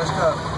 確か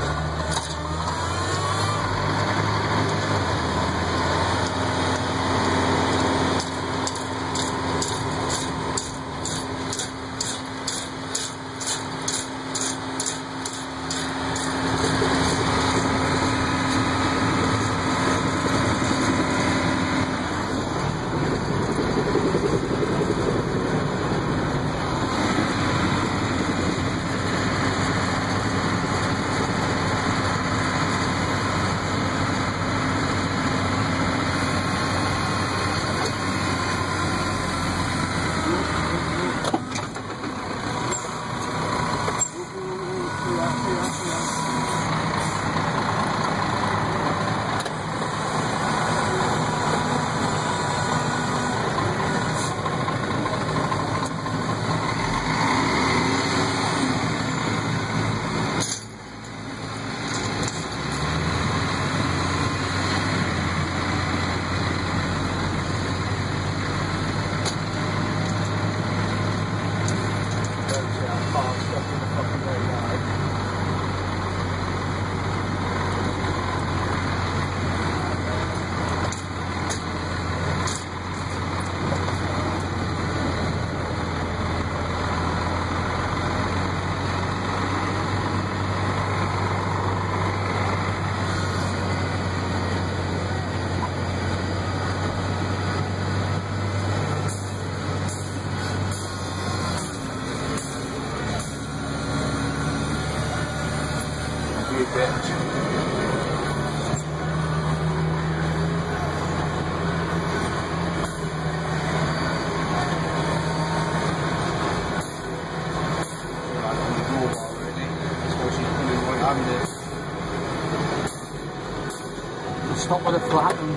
going to like it.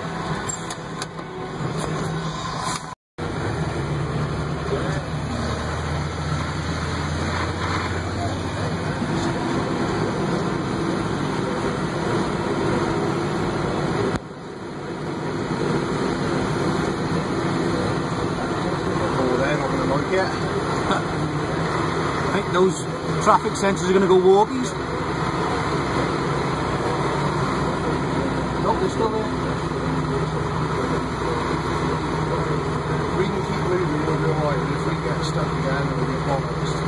I think those traffic sensors are going to go walkies. We can keep moving, we'll be alright, but if we get stuck again, we'll be bollocks.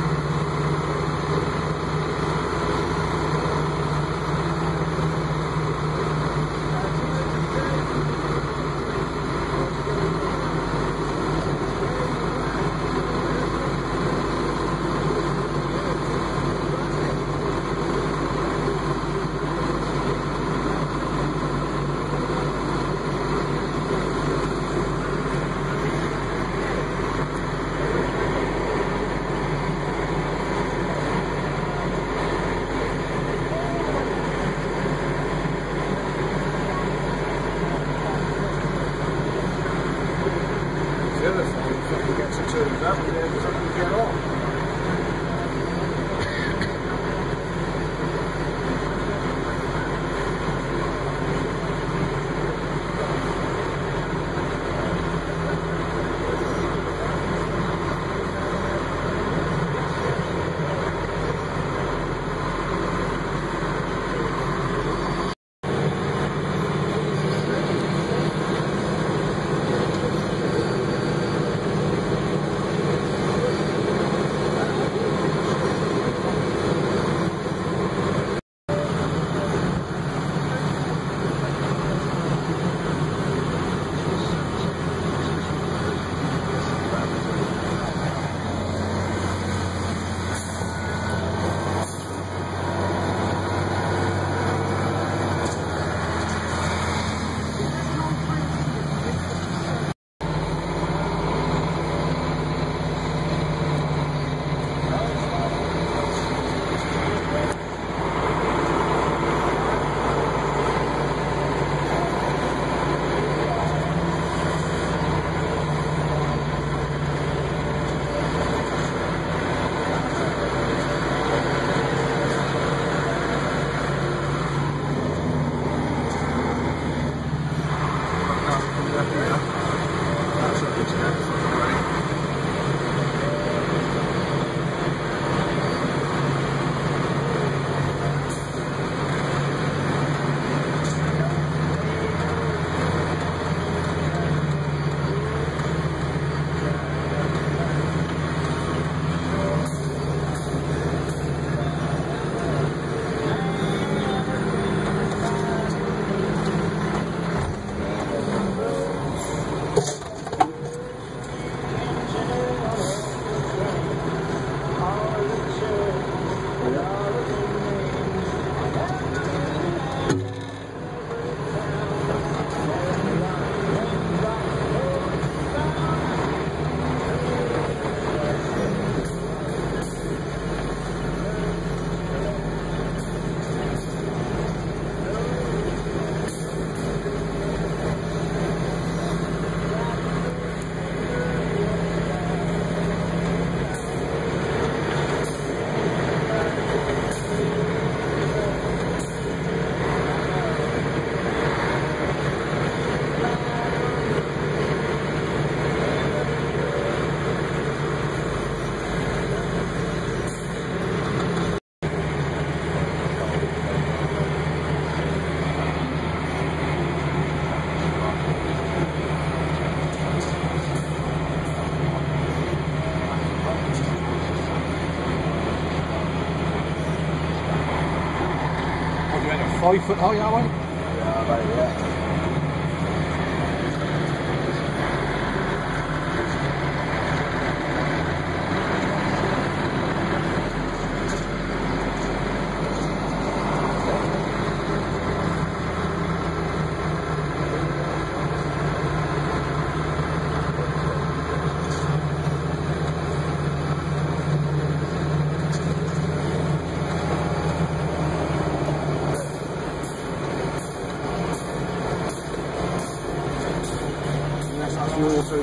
Five foot high, that one. Yeah, about, yeah.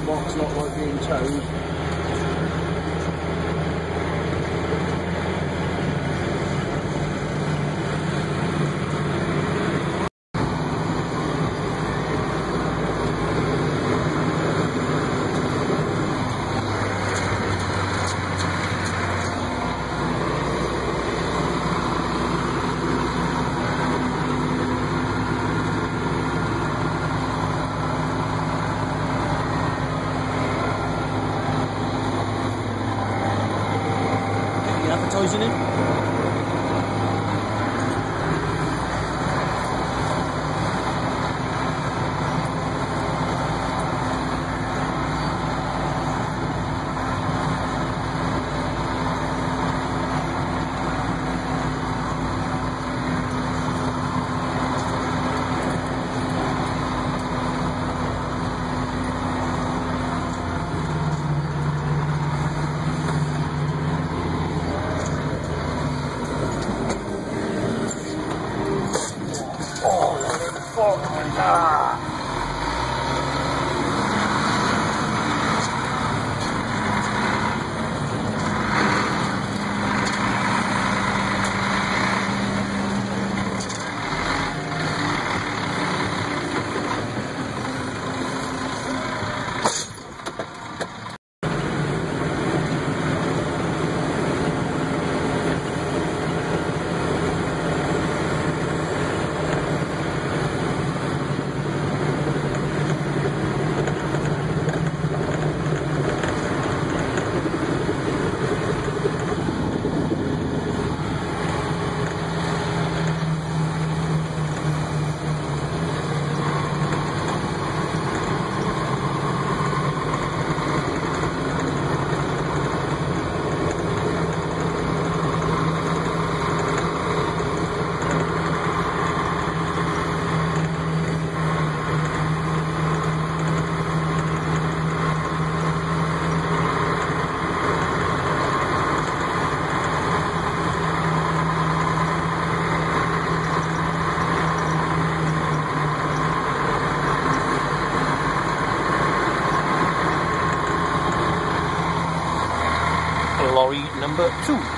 Box not like being towed. You advertising number two.